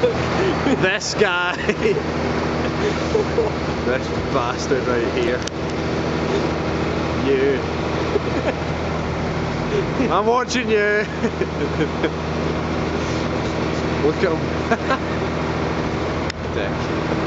this guy. this bastard right here. You. I'm watching you. Look at him. Dick.